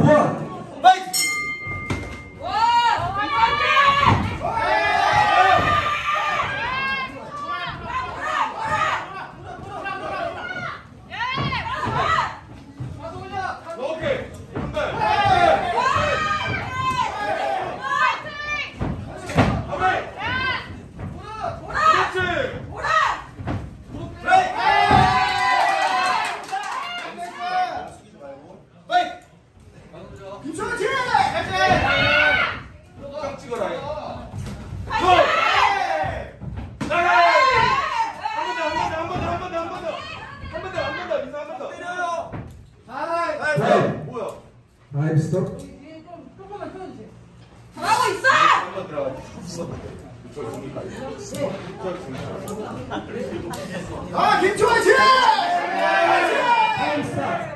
One, fight! 랩스터? 잘하고 있어! 아 김초아 씨! 김초아 씨!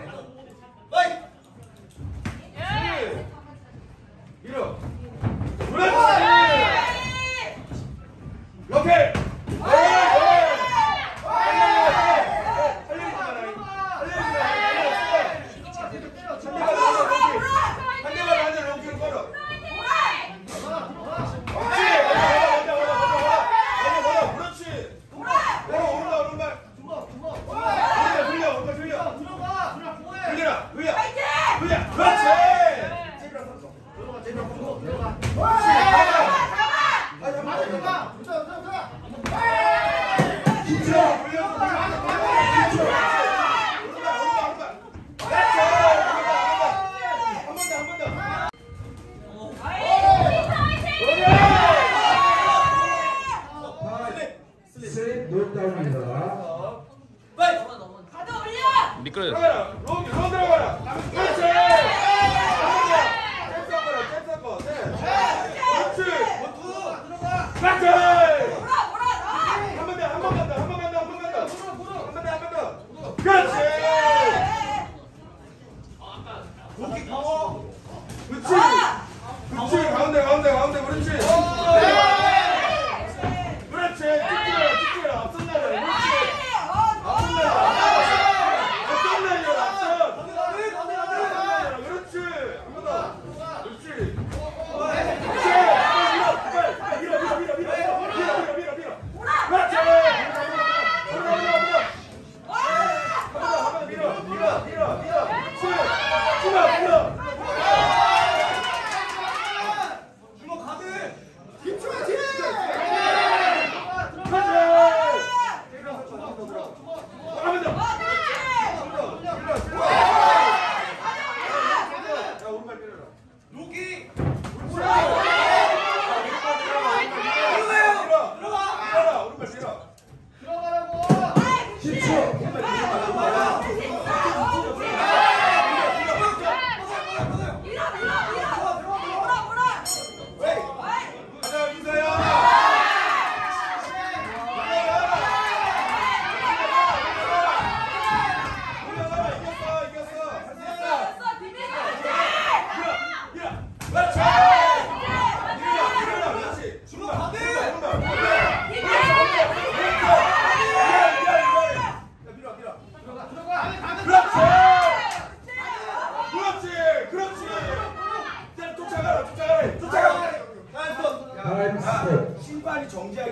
미끄러져. 롱, 롱 들어가라. 그렇지. 그렇지! 그렇지! 그렇지!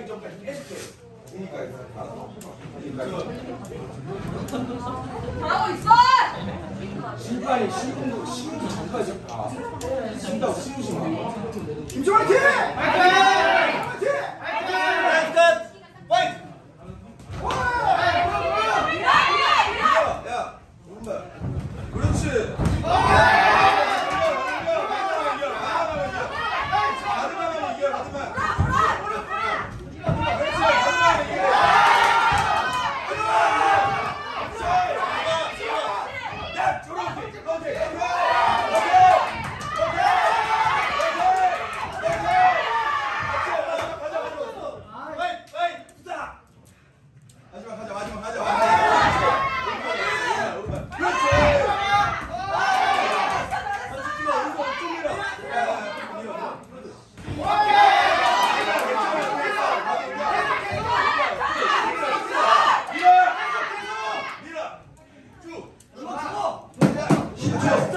이전까지 해줄게. 그러니까 알았어. 그러니까. 잘하고 있어. 신발이 신분도 신분도 전까지 아 신다고 신으신 거. 김종환 팀. 파이팅! Yes.